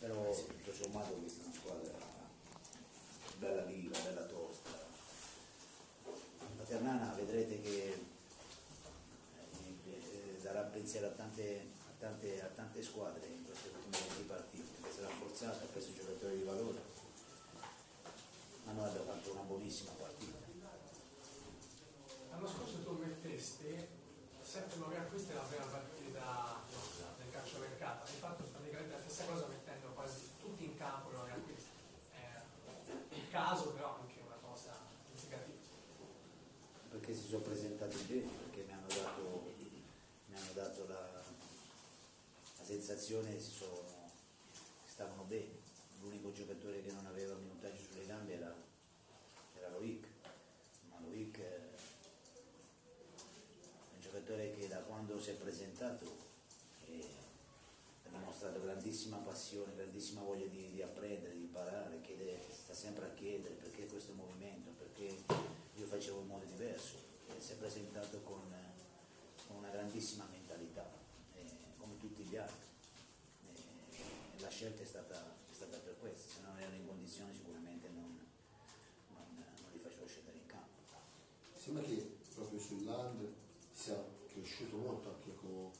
però tutto sommato questa è una squadra bella viva, bella tosta. La Ternana vedrete che eh, eh, darà pensiero a tante, a, tante, a tante squadre in queste ultime 20 partite, perché sarà forzata, ha preso giocatori di valore, ma noi abbiamo fatto una buonissima partita. L'anno scorso tu mettesti 7-9 acquisti la prima partita nostra del calciomercato, hai fatto praticamente la stessa cosa mettendo quasi tutti in campo 9 acquisti. È il caso però anche una cosa significativa. Perché si sono presentati bene, perché mi hanno dato, mi hanno dato la, la, sensazione che, sono, che stavano bene. L'unico giocatore che non aveva minutaggio sulle gambe era, era Loic, ma Loic giocatore che da quando si è presentato eh, ha dimostrato grandissima passione, grandissima voglia di, di apprendere, di imparare, chiede, sta sempre a chiedere perché questo movimento, perché io facevo in modo diverso, si è presentato con, con una grandissima mentalità, eh, come tutti gli altri. Eh, la scelta è stata, è stata, per questo, se non erano in condizioni sicuramente non, non, non li facevo scendere in campo. Sembra che proprio sull'And sia cresciuto molto anche con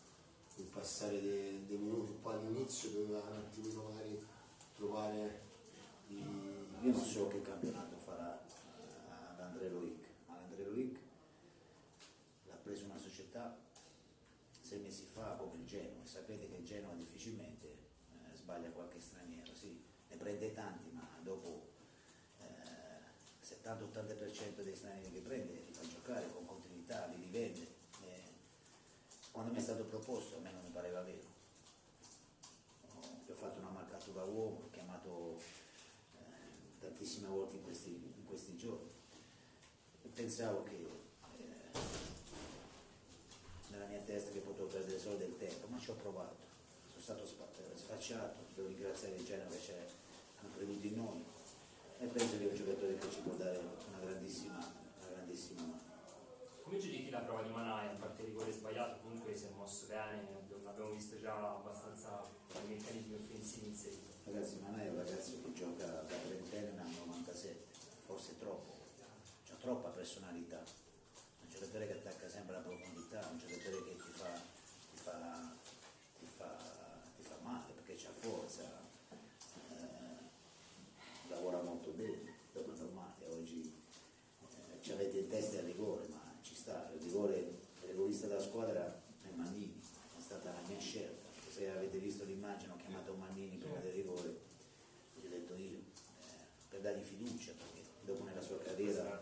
il passare dei, dei minuti, poi all'inizio doveva un attimino magari trovare i... Io non so che campionato farà uh, ad André Loic, ma l'André Loic l'ha preso una società sei mesi fa come il Genoa, sapete che il Genoa difficilmente eh, sbaglia qualche straniero, sì, ne prende tanti, ma dopo eh, 70-80% dei stranieri che prende li fa giocare con continuità, li rivende. Eh, quando mi è stato proposto a me non mi pareva vero. Ho, ho fatto una marcatura uomo, ho chiamato eh, tantissime volte in questi, in questi, giorni. Pensavo che eh, nella mia testa che potevo perdere solo del tempo, ma ci ho provato, sono stato sfacciato, devo ringraziare il Genova che hanno creduto in noi e penso che è un giocatore che ci può dare una grandissima, una grandissima mano. Come giudichi la prova di Manai, a parte il rigore sbagliato, comunque si è mosso bene, abbiamo visto già abbastanza i meccanismi offensivi inseriti. Ragazzi, Manai è un ragazzo che gioca da trentenne nel 97, forse troppo, ha troppa personalità, un giocatore che attacca sempre la profondità, un giocatore che ti fa, ti fa, ti fa, ti fa male perché ha forza, eh, lavora molto bene, dopo normale, oggi eh, ci avete in testa il rigore, ma ci sta, il rigore, il regolista della squadra è Mannini, è stata la mia scelta, se avete visto l'immagine ho chiamato Mannini prima del rigore, gli ho detto io, eh, per dargli fiducia, perché dopo nella sua carriera...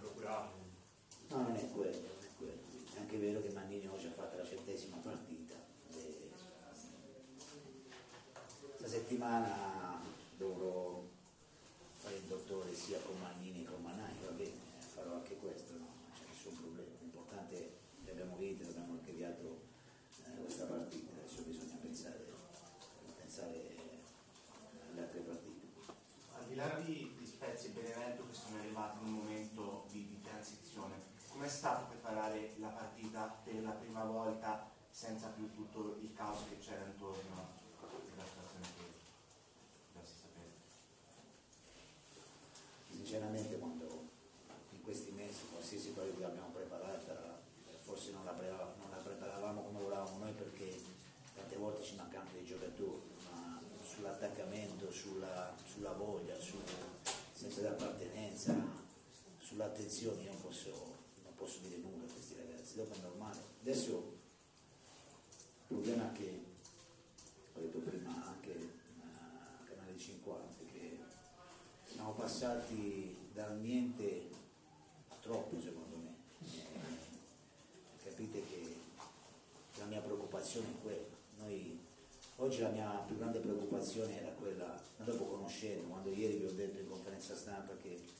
No, non è quello, non è quello. È anche vero che Mannini oggi ha fatto la centesima partita. E... Questa settimana dovrò fare il dottore sia con Mannini che con Manai, va bene, farò anche questo, no? non c'è nessun problema. L'importante è che abbiamo vinto, abbiamo anche avviato eh, questa partita, adesso bisogna pensare, pensare alle altre partite. Al di là di, di Spezia e Benevento che sono arrivati in un momento di, di transizione, com'è stato preparare la partita per la prima volta senza più tutto il caos che c'era intorno alla situazione che già si sapeva? Sinceramente quando in questi mesi qualsiasi partita abbiamo preparata forse non la, non la, preparavamo come volevamo noi perché tante volte ci mancavano dei giocatori, ma sull'attaccamento, sulla, sulla, voglia, sul senso di appartenenza, sull'attenzione io non posso, non posso dire nulla a questi ragazzi, dopo è normale. Adesso il problema è che, ho detto prima anche a Canale 50, che siamo passati dal niente a troppo secondo me. Eh, capite che la mia preoccupazione è quella. Noi, oggi la mia più grande preoccupazione era quella, ma dopo conoscendo, quando ieri vi ho detto in conferenza stampa che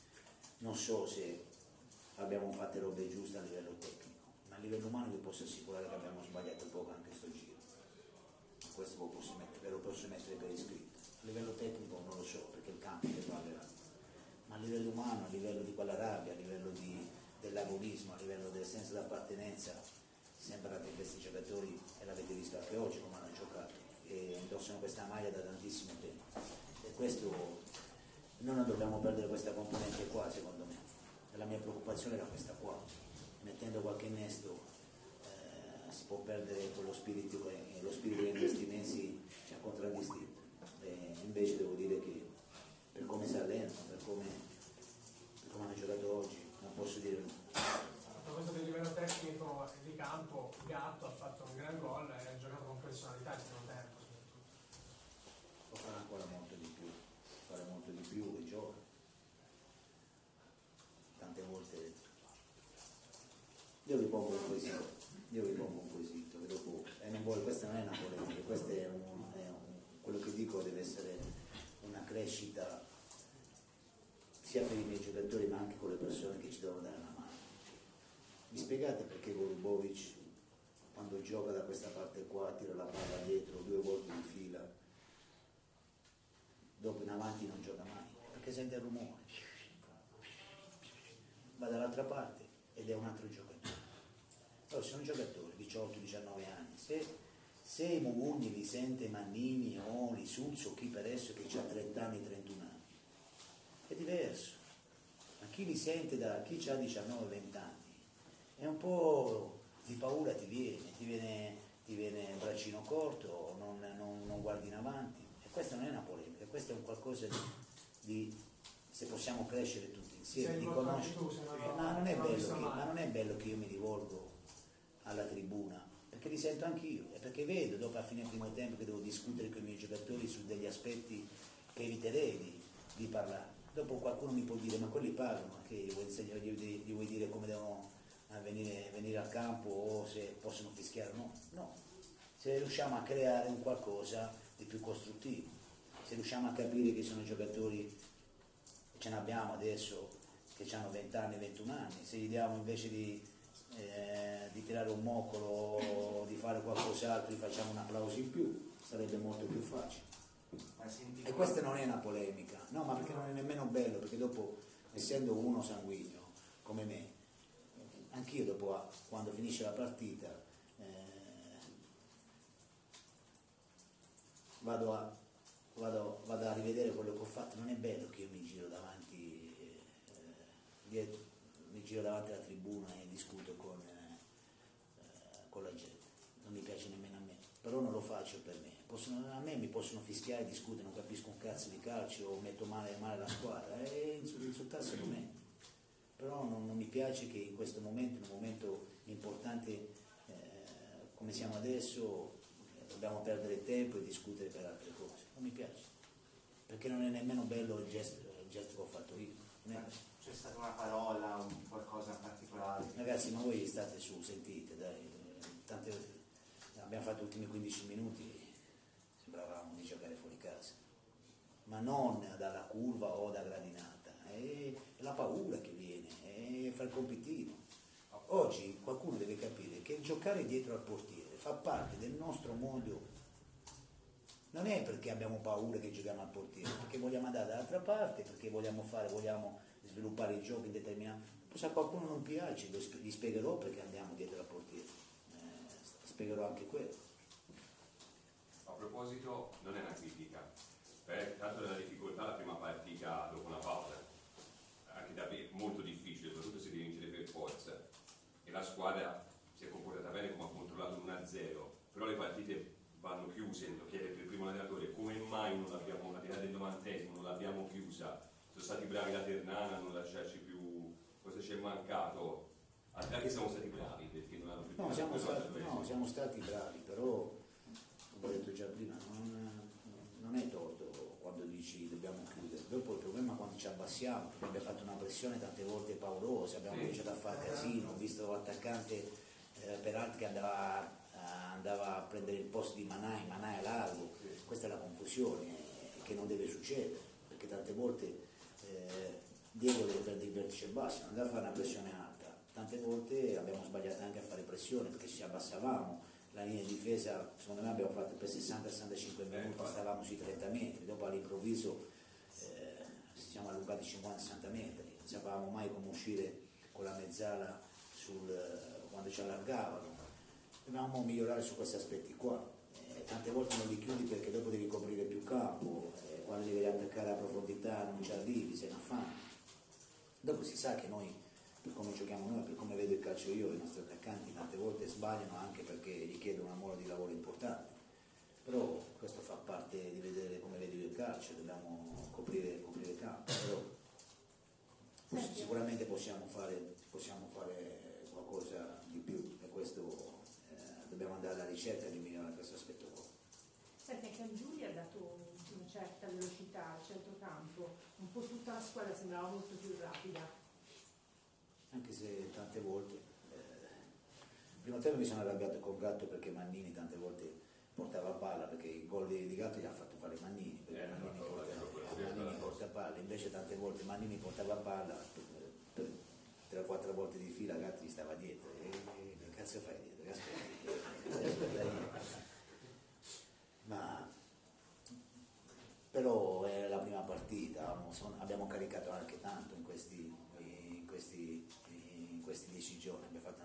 non so se abbiamo fatto robe giuste a livello tecnico, ma a livello umano vi posso assicurare che abbiamo sbagliato poco anche sto giro. Questo ve lo posso mettere, ve lo posso mettere per iscritto. A livello tecnico non lo so, perché il campo ne parlerà, ma a livello umano, a livello di quella rabbia, a livello di, dell'agonismo, a livello del senso d'appartenenza, sembra che questi giocatori, e l'avete visto anche oggi come hanno giocato, e indossano questa maglia da tantissimo tempo. questo noi non dobbiamo perdere questa componente qua secondo me. La mia preoccupazione era questa qua. Mettendo qualche innesto eh, si può perdere quello spirito, che- lo spirito degli investimenti ci ha contraddistinto. E invece devo dire che per come si allenano, per come, per come hanno giocato oggi, non posso dire no. A proposito del livello tecnico e di campo, Gatto ha fatto un gran gol e ha giocato con personalità il primo tempo soprattutto. può fare ancora molto di più, fare molto di più e gioca. Tante volte io vi pongo un quesito, io vi pongo un quesito, che dopo, e non voglio, questa non è una polemica, questo è, un, è un- quello che dico deve essere una crescita sia per i miei giocatori ma anche con le persone che ci devono dare una mano. Mi spiegate perché Golubovic quando gioca da questa parte qua tira la palla dietro due volte di fila dopo in avanti non gioca mai perché sente il rumore va dall'altra parte ed è un altro giocatore allora sono giocatori 18-19 anni. Se, se Mugugni li sente Mannini o Lisuzzo chi per esso che ha 30 anni 31 anni è diverso. Ma chi li sente da chi ha 19-20 anni è un po' di paura ti viene ti viene, ti viene il braccino corto non, non- non guardi in avanti. E questa non è una polemica questo è un qualcosa di, di- se possiamo crescere tutti insieme di conoscere. se ma non bello che, ma non è bello che io mi rivolgo alla tribuna perché li sento anch'io e perché vedo dopo a fine primo tempo che devo discutere con i miei giocatori su degli aspetti che eviterei di, di parlare. Dopo qualcuno mi può dire ma quelli parlano che gli vuoi, insegnare- gli- gli vuoi dire come devono eh, venire, venire al campo o se possono fischiare no? No. Se riusciamo a creare un qualcosa di più costruttivo se riusciamo a capire che sono giocatori ce ne abbiamo adesso che hanno 20 anni, 21 anni, se gli diamo invece di, eh, di tirare un moccolo di fare qualcos'altro, gli facciamo un applauso in più, sarebbe molto più facile. E questa non è una polemica, no, ma perché non è nemmeno bello, perché dopo, essendo uno sanguigno come me, anch'io dopo, a- quando finisce la partita, eh, vado, a, vado, vado a rivedere quello che ho fatto, non è bello che io mi giro davanti, eh, dietro, giro davanti alla tribuna e discuto con, eh, eh, con la gente, non mi piace nemmeno a me, però non lo faccio per me, Possono- a me mi possono fischiare, discutere, non capisco un cazzo di calcio o metto male, male la squadra. E insul- insultassero me, però non, non mi piace che in questo momento, in un momento importante eh, come siamo adesso, eh, dobbiamo perdere tempo e discutere per altre cose, non mi piace, perché non è nemmeno bello il gesto, il gesto che ho fatto io. C'è stata una parola, un qualcosa in particolare? Ragazzi, ma voi state su, sentite, dai, tante, abbiamo fatto gli ultimi 15 minuti, sembravamo di giocare fuori casa, ma non dalla curva o da gradinata, è la paura che viene, è il compitino. Oggi qualcuno deve capire che giocare dietro al portiere fa parte del nostro modo, non è perché abbiamo paura che giochiamo al portiere, perché vogliamo andare dall'altra parte, perché vogliamo fare, vogliamo sviluppare il gioco in determinato. Poi se a qualcuno non piace, gli spiegherò perché andiamo dietro al portiere. Eh, spiegherò anche quello. A proposito, non è una critica, per tanto della difficoltà la prima partita dopo una pausa, anche da me molto difficile, soprattutto se devi vincere per forza, e la squadra si è comportata bene come ha controllato 1-0, però le partite vanno chiuse, lo chiede per primo allenatore, come mai non l'abbiamo, al di là del novantesimo, non l'abbiamo chiusa, sono stati bravi la Ternana a non lasciarci più, cosa ci è mancato, anche siamo stati bravi perché non hanno più No, siamo stati, no, siamo stati bravi, però, come ho detto già prima, non, non è torto quando dici dobbiamo chiudere. Dopo il problema è quando ci abbassiamo, perché abbiamo fatto una pressione tante volte paurosa, abbiamo Sì. cominciato a fare casino, ho visto l'attaccante eh, Peralta che andava, a- andava a prendere il posto di Manai, Manai a largo, questa è la confusione eh, che non deve succedere, perché tante volte eh, Diego deve prendere il vertice basso, non deve fare una pressione alta, tante volte abbiamo sbagliato anche a fare pressione perché ci abbassavamo, la linea di difesa secondo me abbiamo fatto per 60-65 minuti, stavamo sui 30 metri, dopo all'improvviso eh, ci siamo allungati 50-60 metri, non sapevamo mai come uscire con la mezzala sul- quando ci allargavano, dobbiamo migliorare su questi aspetti qua, Eh, tante volte non li chiudi perché dopo devi coprire più campo, eh, quando devi attaccare la profondità, non ci arrivi, se ne affanna. Dopo si sa che noi, per come giochiamo noi, per come vedo il calcio io, i nostri attaccanti tante volte sbagliano anche perché richiedono una mole di lavoro importante. Però questo fa parte di vedere come vedo io il calcio, dobbiamo coprire, coprire il campo. Però sicuramente possiamo fare, possiamo fare qualcosa di più e questo eh, dobbiamo andare alla ricerca di migliorare questo aspetto qua. Senti, anche Giulia ha dato una certa velocità al centrocampo, un po' tutta la squadra sembrava molto più rapida. anche se tante volte eh, il primo tempo mi sono arrabbiato con Gatto perché Mannini tante volte portava palla perché il gol di, Gatto gli ha fatto fare Mannini perché Eh, Mannini, no, porta, sì, Mannini porta palla invece tante volte Mannini portava palla per- 3 o 4 volte di fila Gatto gli stava dietro e, e che cazzo fai dietro? Che aspetti? Aspetta io. ma però è la prima partita, abbiamo- caricato anche tanto in questi, in questi, in questi dieci giorni, abbiamo fatto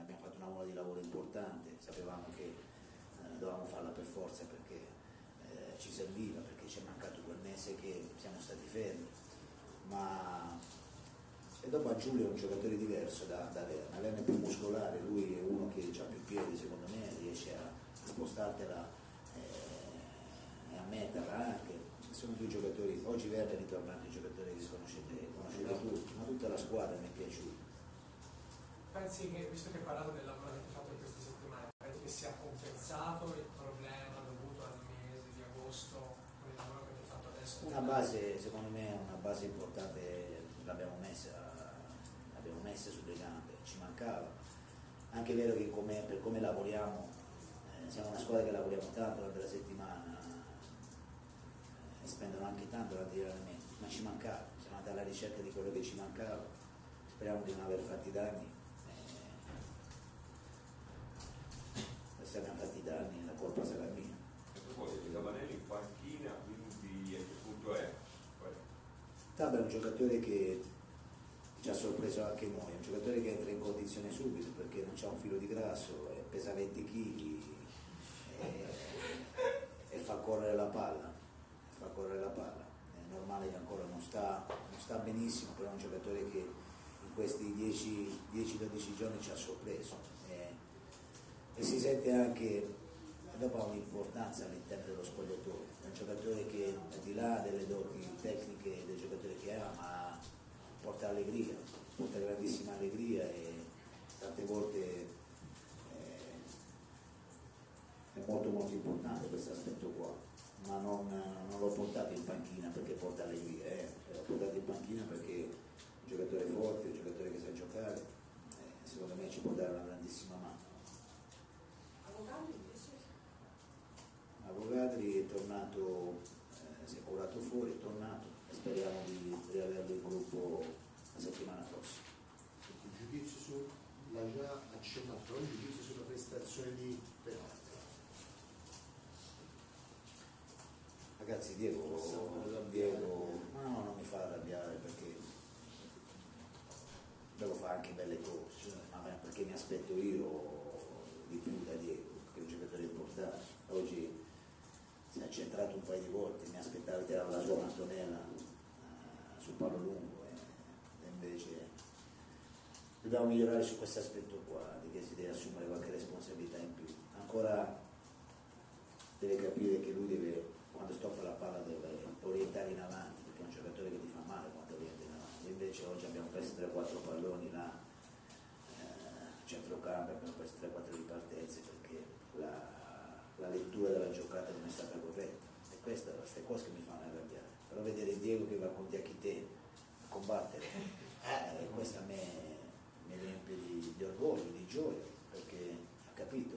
abbiamo fatto una mole di lavoro importante, sapevamo che eh, dovevamo farla per forza perché eh, ci serviva, perché ci è mancato quel mese che siamo stati fermi, ma e dopo a Giulio è un giocatore diverso da, da Lerner, Lerner è più muscolare, lui è uno che ha più piedi secondo me, riesce a spostartela eh, e a metterla anche. Sono due giocatori, oggi Verde è ritornato, i giocatori che conoscete, conoscete tutti, ma tutta la squadra mi è piaciuta. Pensi che, visto che hai parlato del lavoro che hai fatto in queste settimane, pensi che sia compensato il problema dovuto al mese di agosto con il lavoro che hai fatto adesso? Una base, secondo me, una base importante l'abbiamo messa, l'abbiamo messa sulle gambe, ci mancava. Anche è vero che come- per come lavoriamo, eh, siamo una squadra che lavoriamo tanto durante la settimana, eh, spendono anche tanto allenamenti, ma ci mancava, siamo andati alla ricerca di quello che ci mancava, speriamo di non aver fatti danni. eh, se abbiamo fatti danni la colpa sarà mia. A proposito, Gabanelli in panchina, quindi a che punto è? Tabba è un giocatore che ci ha sorpreso anche noi, è un giocatore che entra in condizione subito perché non c'ha un filo di grasso, e pesa 20 kg e, e fa correre la palla, fa correre la palla. È normale che ancora non sta, non sta benissimo, però è un giocatore che in questi 10-12 giorni ci ha sorpreso. E, e si sente anche, dopo ha un'importanza all'interno dello spogliatoio, è un giocatore che al di là delle doti tecniche del giocatore che ha, ma porta allegria, porta grandissima allegria e tante volte eh, è molto molto importante questo aspetto qua, ma non, non l'ho portato in panchina perché porta allegria, eh. l'ho portato in panchina perché è un giocatore forte, un giocatore che sa giocare, eh, secondo me ci può dare una grandissima mano. Avogadri è tornato, eh, si è curato fuori, è tornato e speriamo di riaverlo in gruppo la settimana prossima. Il giudizio su, l'ha già accennato, il giudizio sulla prestazione di Ragazzi Diego, Diego ma no, non mi fa arrabbiare perché devo fare anche belle cose, ma perché mi aspetto io di più da Diego, che è un giocatore importante. Oggi si è accentrato un paio di volte, mi aspettavo di tirare la sua Antonella eh, sul palo lungo e, e invece dobbiamo migliorare su questo aspetto qua, di che si deve assumere qualche responsabilità in più. Ancora deve capire che lui deve, quando stoppa la palla deve orientare in avanti, perché è un giocatore che ti fa male quando orienta in avanti. Invece oggi abbiamo preso 3-4 palloni là, eh, a centrocampo, abbiamo preso 3-4 ripartenze perché la, la lettura della giocata non è stata queste sono queste cose che mi fanno arrabbiare. Però vedere Diego che va con Diachite a combattere, eh, questo a me mi riempie di, di orgoglio, di gioia, perché ha capito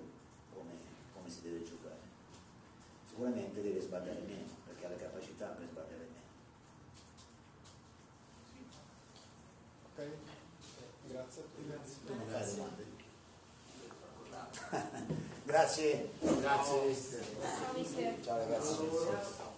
come, come si deve giocare. Sicuramente deve sbagliare meno, perché ha le capacità per sbagliare meno. Ok? Grazie a tutti. Domande? Grazie. Grazie mister. Ciao mister. Ciao ragazzi.